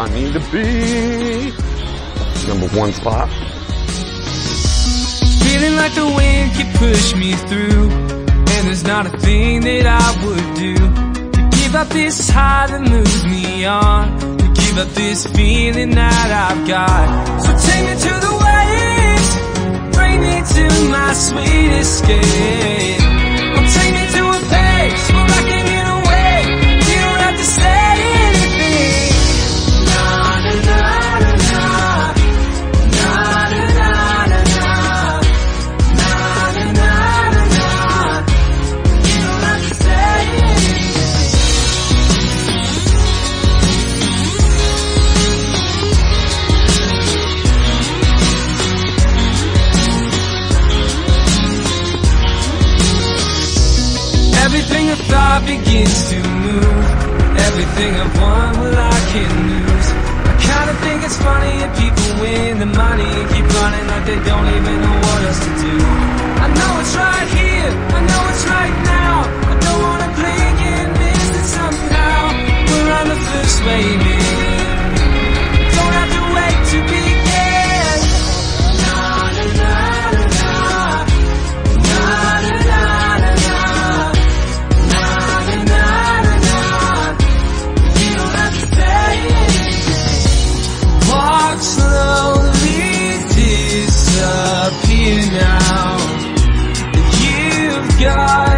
I need to be. Number one spot. Feeling like the wind can push me through. And there's not a thing that I would do to give up this high that moves me on. To give up this feeling that I've got. So take me to the waves. Bring me to my sweet escape. I thought begins to move. Everything I've won, well, I can lose. I kinda think it's funny if people win the money keep running like they don't sky.